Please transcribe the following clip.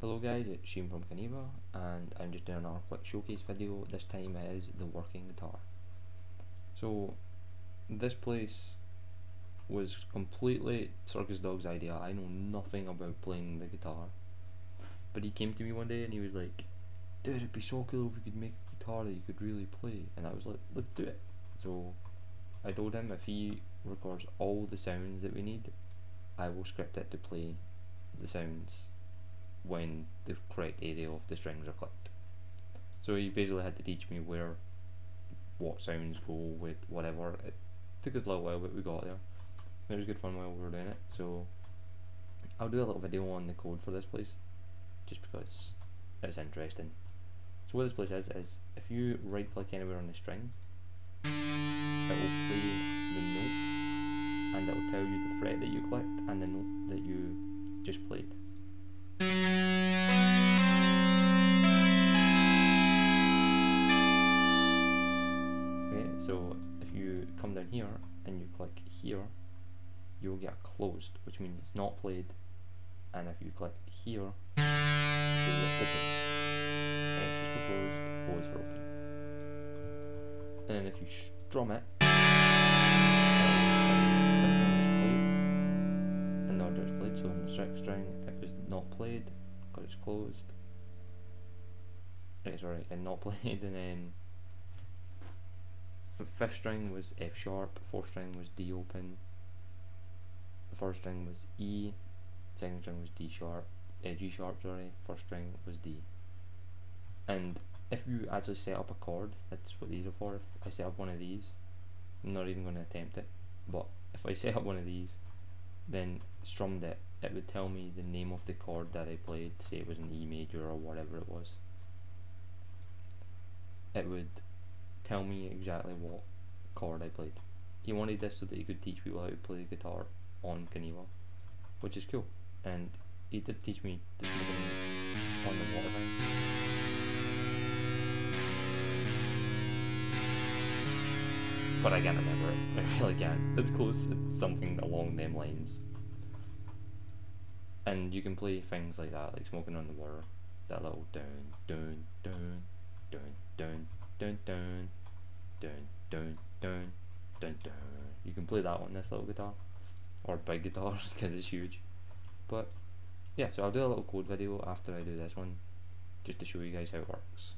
Hello guys, it's Shane from Kaneva and I'm just doing another quick showcase video. This time it is the working guitar. So this place was completely Circus Dog's idea. I know nothing about playing the guitar. But he came to me one day and he was like, dude it'd be so cool if we could make a guitar that you could really play and I was like, let's do it. So I told him if he records all the sounds that we need, I will script it to play the sounds when the correct area of the strings are clicked. So he basically had to teach me where what sounds go with whatever. It took us a little while but we got there. It was good fun while we were doing it. So I'll do a little video on the code for this place just because it's interesting. So what this place is is if you right click anywhere on the string it will play the note and it will tell you the fret that you clicked and the note that you just played. Come down here and you click here, you'll get closed, which means it's not played. And if you click here, it will open. X is for closed, O is for open. And then if you strum it, in the order it's played. So in the sixth string, it was not played because it's closed. Right, sorry, and not played, and then fifth string was F sharp, fourth string was D open, the first string was E, second string was D sharp, uh, G sharp, sorry, first string was D. And if you actually set up a chord, that's what these are for. If I set up one of these, I'm not even going to attempt it, but if I set up one of these, then strummed it, it would tell me the name of the chord that I played, say it was an E major or whatever it was. It would tell me exactly what chord I played. He wanted this so that he could teach people how to play the guitar on Kaneva, which is cool. And he did teach me this on the waterline. but I can't remember it. I really can't. It's close. It's something along them lines. And you can play things like that, like Smoking on the Water. That little dun dun dun dun dun dun dun dun dun dun dun dun. You can play that on this little guitar, or big guitar because it's huge. But yeah, so I'll do a little code video after I do this one, just to show you guys how it works.